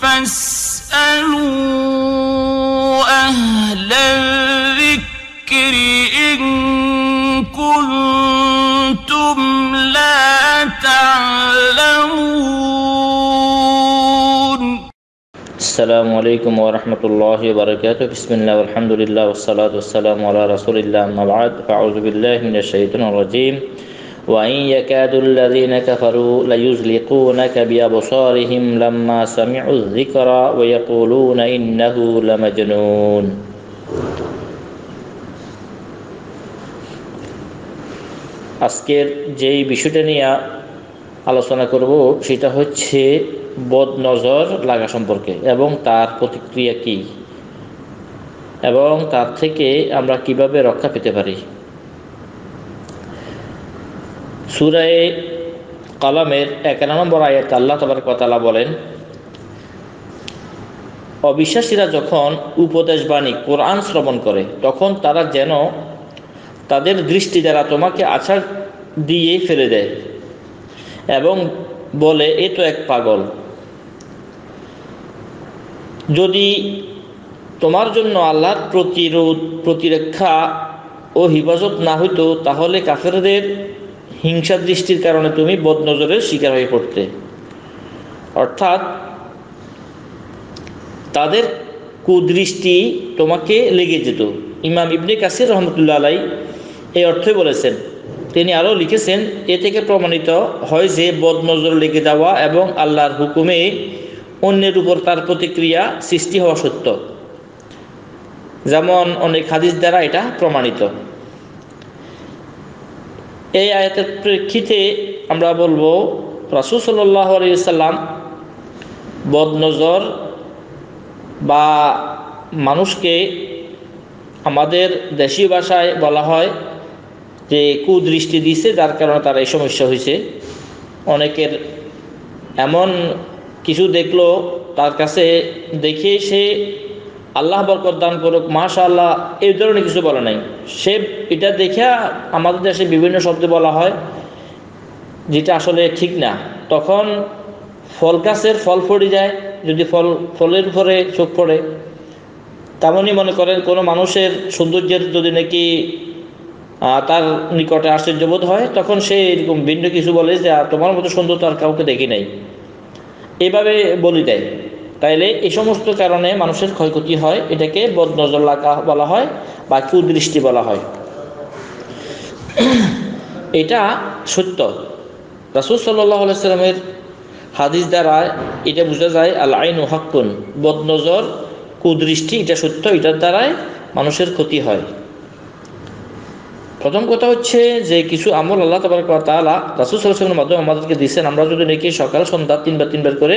فاسألوا أهل الذكر إن كنتم لا تعلمون. السلام عليكم ورحمة الله وبركاته. بسم الله والحمد لله والصلاة والسلام على رسول الله أما بعد. فأعوذ بالله من الشيطان الرجيم. وإن يكاد الذين كفروا ليزلقونك بأبصارهم لما سمعوا الذكر ويقولون إنه لمجنون আজকের যেই বিষয়টা নিয়ে আলোচনা করব সেটা হচ্ছে বদ নজর লাগা সম্পর্কে এবং তার প্রতিক্রিয়া কি এবং তার থেকে আমরা কিভাবে রক্ষা পেতে পারি সুরায় কালামের একান্ন নম্বর আয়াত আল্লাহ তবরক তালা বলেন, অবিশ্বাসীরা যখন উপদেশ বাণী কোরআন শ্রবণ করে, তখন তারা যেন তাদের দৃষ্টি দ্বারা তোমাকে আছাড় দিয়ে ফেলে দেয় এবং বলে, এ তো এক পাগল। যদি তোমার জন্য আল্লাহর প্রতিরোধ, প্রতিরক্ষা ও হিফাজত না হইতো, তাহলে কাফেরদের হিংসা দৃষ্টির কারণে তুমি বদনজরের শিকার হয়ে পড়তে। অর্থাৎ, তাদের কুদৃষ্টি তোমাকে লেগে যেত। ইমাম ইবনে কাসির রহমতুল্লাহ আলাই এই অর্থে বলেছেন, তিনি আরও লিখেছেন, এ থেকে প্রমাণিত হয় যে বদনজর লেগে যাওয়া এবং আল্লাহর হুকুমে অন্যের উপর তার প্রতিক্রিয়া সৃষ্টি হওয়া সত্য। যেমন অনেক হাদিস দ্বারা এটা প্রমাণিত। এই আয়াতের প্রেক্ষিতে আমরা বলব, রাসুল সাল্লাহ আলিয়াল্লাম বদনজর বা মানুষকে আমাদের দেশীয় ভাষায় বলা হয় যে কুদৃষ্টি দিছে, যার কারণে তার এই সমস্যা হয়েছে। অনেকের এমন কিছু দেখল, তার কাছে দেখে সে আল্লাহ বরকত দান করুক মাশা আল্লাহ এই ধরনের কিছু বলা নাই। সে এটা দেখে আমাদের দেশে বিভিন্ন শব্দে বলা হয়, যেটা আসলে ঠিক না। তখন ফল গাছের ফল পড়ে যায়, যদি ফল, ফলের উপরে চোখ পড়ে, তেমনই মনে করেন কোনো মানুষের সৌন্দর্যের যদি নাকি তার নিকটে আশ্চর্যবোধ হয়, তখন সে এরকম ভিন্ন কিছু বলে যে, তোমার মতো সুন্দর তো আর কাউকে দেখি নাই। এইভাবে বলি দেয়। তাইলে এই সমস্ত কারণে মানুষের ক্ষয়ক্ষতি হয়, এটাকে বদনজর লাগা বলা হয় বা কুদৃষ্টি বলা হয়। এটা সত্য। রাসুল সাল্লাহ সাল্লামের হাদিস দ্বারা এটা বোঝা যায় আল আইন হাক্কুন, বদনজর, কুদৃষ্টি, এটা সত্য, এটার দ্বারাই মানুষের ক্ষতি হয়। প্রথম কথা হচ্ছে যে কিছু আমল আল্লাহ তালা রাসুল সাল্লামের মাধ্যমে আমাদেরকে দিচ্ছেন আমরা যদি নাকি সকাল, সন্ধ্যা তিনবার তিনবার করে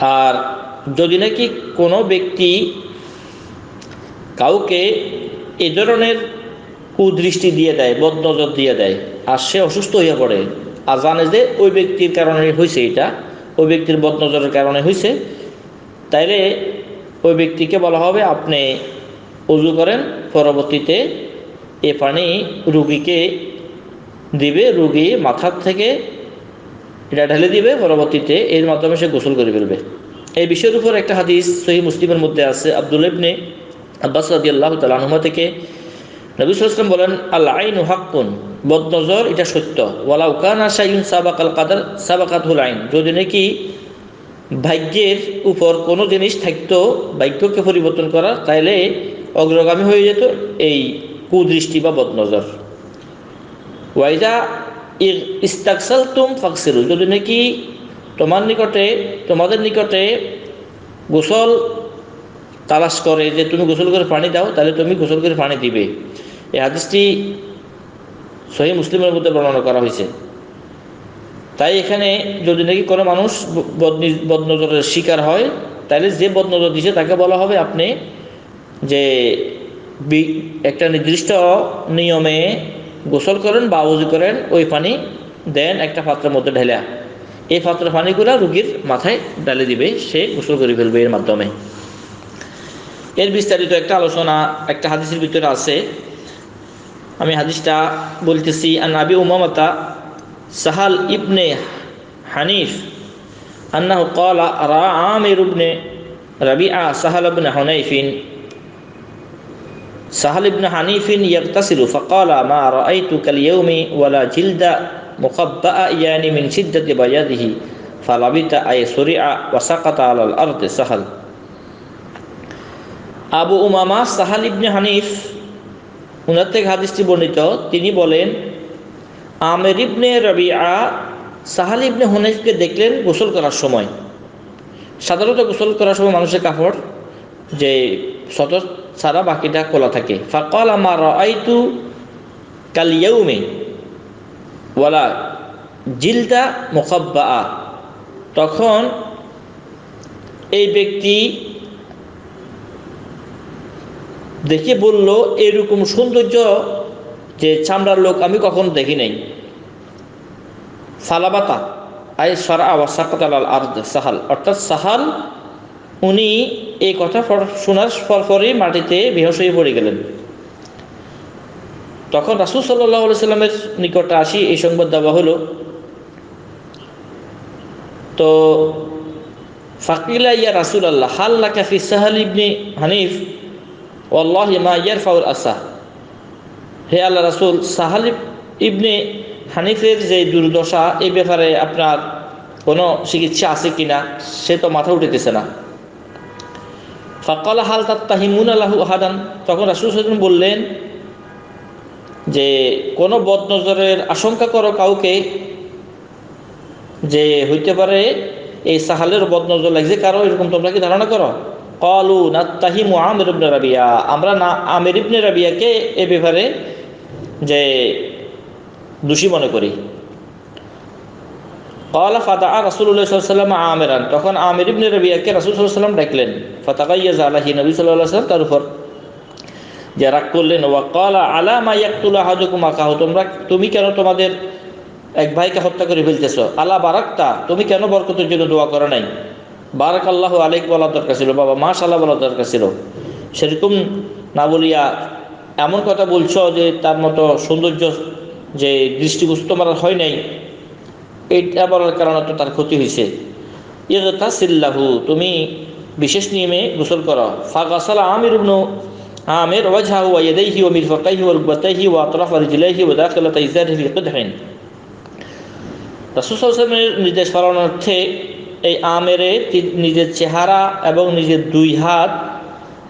আর যদি নাকি কোনো ব্যক্তি কাউকে এ ধরনের কুদৃষ্টি দিয়ে দেয়, বদনজর দিয়ে দেয়, আর সে অসুস্থ হয়ে পড়ে, আর জানে যে ওই ব্যক্তির কারণে হয়েছে এটা, ওই ব্যক্তির বদনজরের কারণে হয়েছে, তাইলে ওই ব্যক্তিকে বলা হবে, আপনি উজু করেন, পরবর্তীতে এ পানি রুগীকে দিবে, রুগী মাথার থেকে এটা ঢেলে দিবে, পরবর্তীতে এর মাধ্যমে সে গোসল করে ফেলবে। এই বিষয়ের উপর একটা হাদিস সহি মুসলিমের মধ্যে আছে, আব্দুল ইবনে আব্বাস রাদি আল্লাহ তালাহমা থেকে। নবী সালাম বলেন আল্লাহ আইন হাক্কুন, বদনজর, এটা সত্য। ওয়ালা উকানা শাইন সাবাকাল কাদার, সাবাকাতুল আইন। যদি নাকি ভাগ্যের উপর কোনো জিনিস থাকতো, ভাগ্যকে পরিবর্তন করা, তাইলে অগ্রগামী হয়ে যেত এই কুদৃষ্টি বা বদনজর। ওয়াইজা ইস্তাকসাল তুম ফাকসিরু যদি নাকি তোমার নিকটে, তোমাদের নিকটে গোসল তালাশ করে, যে তুমি গোসল করে পানি দাও, তাহলে তুমি গোসল করে পানি দিবে। এই হাদিসটি সহি মুসলিমের মধ্যে বর্ণনা করা হয়েছে। তাই এখানে যদি নাকি কোনো মানুষ বদনজরের শিকার হয়, তাহলে যে বদনজর দিছে, তাকে বলা হবে আপনি যে একটা নির্দিষ্ট নিয়মে গোসল করেন বা উজু করেন, ওই পানি দেন একটা পাত্রের মধ্যে ঢেলা। এই পাত্রের পানিগুলো রুগীর মাথায় ডালে দিবে, সে গোসল করে ফেলবে এর মাধ্যমে। এর বিস্তারিত একটা আলোচনা, একটা হাদিসের ভিতরে আছে। আমি হাদিসটা বলতেছি আনাবি উমামতা সাহাল ইবনে হানিফ আন্না কলা রা আমির রবি আহ সাহাল ইবনে হনাইফিন সাহাল ইবনা হানিফিন ইয়াকতাসিলু ফাকালা, মা রাআইতুকাল ইয়াউমি ওয়ালা জিলদা মুখাব্বাআ ইয়ানি মিন শিদ্দাতি বায়াদিহি, ফালাবিতা আই সুরিআ ওয়া সাকাতা আলাল আরদি সাহাল। আবু উমামা সাহাল ইবনে হানিফ, উনার থেকে হাদিসটি বর্ণিত, তিনি বলেন, আমের ইবনে রবিআ সাহাল ইবনে হুনাইফকে দেখলেন গোসল করার সময়। সাধারণত গোসল করার সময় মানুষের কাপড় যে শত ছাড়া বাকিটা খোলা থাকে। ফাকল আমার আইতু কালিয়াউমে ওয়ালা জিলদা মোকাব্বা তখন এই ব্যক্তি দেখে বলল, এরকম সৌন্দর্য যে চামড়ার লোক আমি কখনো দেখি নাই। সালাবাতা আই সরা আল আর্দ সাহাল। অর্থাৎ সাহাল, উনি এই কথা শোনার পর পরই মাটিতে বেহস হয়ে পড়ে গেলেন। তখন রাসুল সাল্লাহ সাল্লামের নিকটে আসি, এই সংবাদ দেওয়া হলো। তো ফাকিলা ইয়া রাসুল আল্লাহ হাল্লা কাফি সাহাল ইবনি হানিফ, ওয়াল্লাহ মা ইয়ারফাউল আসা হে আল্লাহ রাসুল, সাহাল ইবনে হানিফের যে দুর্দশা এই ব্যাপারে আপনার কোনো চিকিৎসা আছে কিনা, সে তো মাথা উঠেতেছে না। ফাকাল হাল তাহিমুন আল্লাহু আহাদান। তখন রাসুল সাল্লাম বললেন যে, কোনো বদনজরের আশঙ্কা করো কাউকে যে হইতে পারে এই সাহালের বদনজর লাগছে। কারও এরকম তোমরা কি ধারণা করো? কলু না তাহিমু আমের ইবনে রাবিয়া। আমরা না, আমের ইবনে রাবিয়াকে এ ব্যাপারে যে দোষী মনে করি। কলা ফাতা রাসুল্লাহ সাল্লাম আমেরান তখন আমির ইবনে রবিয়াকে রাসুল সাল্লাম ডাকলেন। ফাতাকাইয়াজ আলাহি নবী সাল্লাহ সাল্লাম তার উপর। যে রাগ করলেন ওয়া কলা আলা মা ইয়াকুল হাজুকুম তোমরা তুমি কেন তোমাদের এক ভাইকে হত্যা করে ফেলতেছ? আলা বারাক্তা, তুমি কেন বরকতের জন্য দোয়া করো নাই? বারাক আল্লাহ আলেক বলার দরকার ছিল, বাবা মাস আল্লাহ বলার দরকার ছিল। সেরকম না বলিয়া এমন কথা বলছো যে তার মতো সৌন্দর্য যে দৃষ্টিগ্রস্ত মারার হয় নাই। এইটা বলার কারণে তো তার ক্ষতি হয়েছে ইয়তা সিল্লাহু তুমি বিশেষ নিয়মে গোসল করো। ফাগাসাল আমির ইবনু আমির ওয়াজহাহু ওয়া ইয়াদাইহি ওয়া মিরফাকাইহি ওয়া রুকবাতাইহি ওয়া আতরাফ রিজলাইহি ওয়া দাখিলাত ইজারিহি ফি কিদহিন। রাসূল সাল্লাল্লাহু আলাইহি ওয়াসাল্লামের নির্দেশ পালনার্থে এই আমেরে নিজের চেহারা এবং নিজের দুই হাত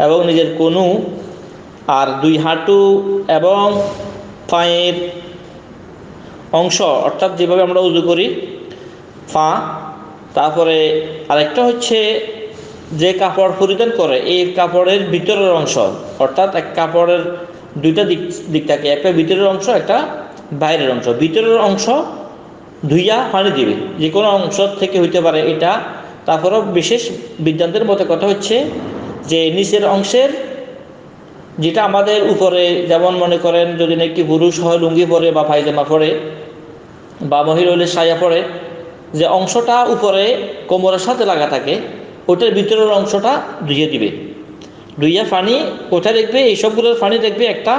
এবং নিজের কনু আর দুই হাঁটু এবং পায়ের অংশ অর্থাৎ যেভাবে আমরা উজু করি, ফা, তারপরে আরেকটা হচ্ছে যে কাপড় পরিধান করে, এই কাপড়ের ভিতরের অংশ, অর্থাৎ এক কাপড়ের দুইটা দিক দিক থাকে, একটা ভিতরের অংশ, একটা বাইরের অংশ। ভিতরের অংশ ধুইয়া পানি দিবে, যে কোনো অংশ থেকে হইতে পারে এটা। তারপরেও বিশেষ বিদ্যান্তের মতে কথা হচ্ছে যে, নিচের অংশের যেটা আমাদের উপরে, যেমন মনে করেন যদি নাকি পুরুষ হয়, লুঙ্গি পরে বা পায়জামা পরে বা মহিলা হলে সায়া পরে, যে অংশটা উপরে কোমরের সাথে লাগা থাকে, ওটার ভিতরের অংশটা ধুইয়ে দিবে। ধুইয়া পানি কোথায় দেখবে? এই সবগুলোর পানি দেখবে একটা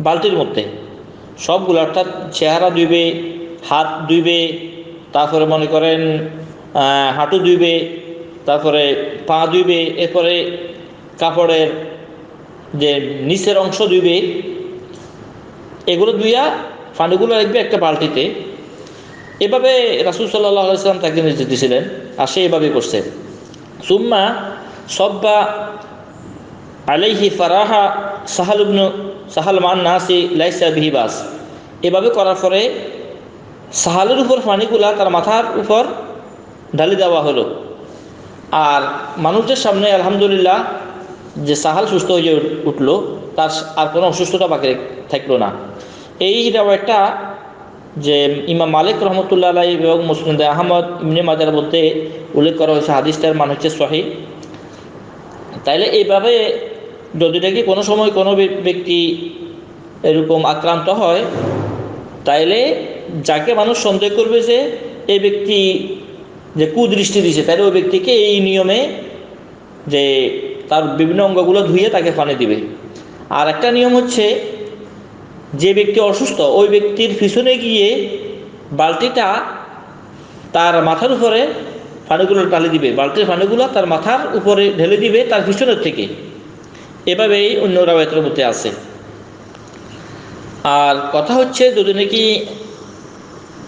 বালতির মধ্যে। সবগুলো অর্থাৎ চেহারা ধুইবে, হাত ধুইবে, তারপরে মনে করেন হাঁটু ধুইবে, তারপরে পা ধুইবে, এরপরে কাপড়ের যে নিচের অংশ ধুইবে এগুলো ধুইয়া পানিগুলো রাখবে একটা বালতিতে। এভাবে রাসুল সাল্লাহ আলাইসাল্লাম তাকে নির্দেশ দিয়েছিলেন আর সে এভাবে করছে। সুম্মা সব্বা আলাইহি ফারাহা সাহাল ইবনু সাহাল মান নাসি লাইসা বিহিবাস এভাবে করার পরে সাহালের উপর পানিগুলা তার মাথার উপর ঢালি দেওয়া হলো। আর মানুষদের সামনে আলহামদুলিল্লাহ যে সাহাল সুস্থ হয়ে উঠল, তার আর কোনো অসুস্থতা বাকি থাকল না। এই একটা যে ইমাম মালিক রহমতুল্লাহ আলাই এবং মুসলিম আহমদ ইমনে মাজার মধ্যে উল্লেখ করা হয়েছে, হাদিসটার মান হচ্ছে সহি। তাইলে এইভাবে যদি নাকি কোনো সময় কোনো ব্যক্তি এরকম আক্রান্ত হয়, তাইলে যাকে মানুষ সন্দেহ করবে যে এই ব্যক্তি যে কুদৃষ্টি দিছে তাহলে ওই ব্যক্তিকে এই নিয়মে যে তার বিভিন্ন অঙ্গগুলো ধুয়ে তাকে পানি দিবে। আর একটা নিয়ম হচ্ছে, যে ব্যক্তি অসুস্থ, ওই ব্যক্তির পিছনে গিয়ে বালতিটা তার মাথার উপরে পানিগুলো ঢালে দিবে। বালতির পানিগুলো তার মাথার উপরে ঢেলে দিবে তার পিছনের থেকে। এভাবেই অন্য রাবায়তের মধ্যে আছে। আর কথা হচ্ছে, যদি নাকি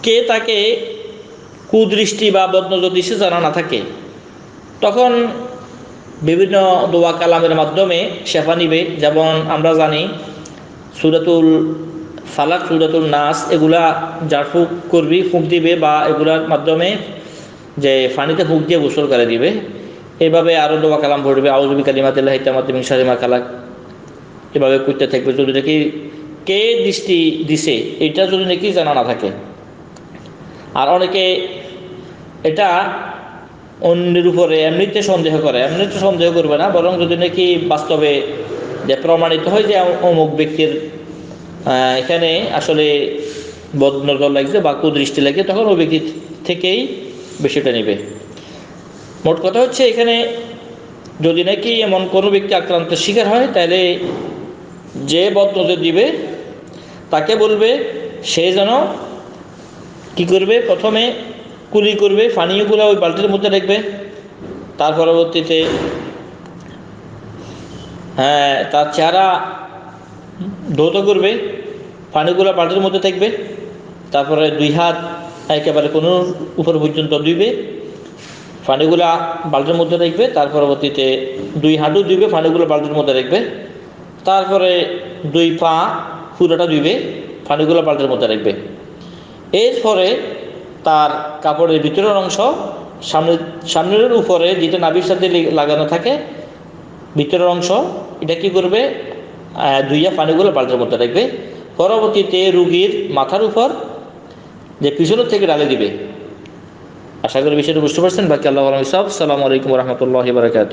কে তাকে কুদৃষ্টি বা বদনজর দিশে জানা না থাকে, তখন বিভিন্ন দোয়া কালামের মাধ্যমে শেফা নিবে। যেমন আমরা জানি, সুরাতুল ফালাক, সুরাতুল নাস, এগুলা যার ফুক করবি, ফুক দিবে বা এগুলার মাধ্যমে যে ফানিতে ফুক দিয়ে গোসল করে দিবে। এভাবে আরও দোয়া কালাম পড়বে আউজবি কালিমাতিল্লাহ হিতামাতি মিনসারিমা কালাক এভাবে করতে থাকবে। যদি নাকি কে দৃষ্টি দিছে, এটা যদি নাকি জানা না থাকে। আর অনেকে এটা অন্যের উপরে এমনিতে সন্দেহ করে, এমনিতে সন্দেহ করবে না, বরং যদি নাকি বাস্তবে যে প্রমাণিত হয় যে অমুক ব্যক্তির এখানে আসলে বদনজর লাগছে বা কুদৃষ্টি লাগছে, তখন ওই ব্যক্তি থেকেই বেশিটা নেবে। মোট কথা হচ্ছে এখানে যদি নাকি এমন কোনো ব্যক্তি আক্রান্তের শিকার হয়, তাহলে যে বদনজর দিবে, তাকে বলবে সে যেন কি করবে? প্রথমে কুলি করবে পানীয়গুলো ওই বালতির মধ্যে রাখবে। তার পরবর্তীতে হ্যাঁ তার চেহারা ধৌত করবে পানিগুলো বালতির মধ্যে থাকবে। তারপরে দুই হাত একেবারে কোনো উপর পর্যন্ত ধুইবে পানিগুলা বালতির মধ্যে রাখবে, তার পরবর্তীতে দুই হাঁটু ধুইবে পানিগুলো বালতির মধ্যে রাখবে। তারপরে দুই পা পুরোটা ধুইবে পানিগুলো বালতির মধ্যে রাখবে। এরপরে তার কাপড়ের ভিতরের অংশ সামনে, সামনের উপরে যেটা নাভির সাথে লাগানো থাকে, ভিতরের অংশ, এটা কি করবে? ধুইয়া পানিগুলো বালতির মধ্যে রাখবে। পরবর্তীতে রুগীর মাথার উপর যে পিছনের থেকে ডালে দিবে। আশা করি বিষয়টা বুঝতে পারছেন। বাকি আল্লাহ আলম সব। সালাম আলাইকুম রহমতুল্লাহ বারকাত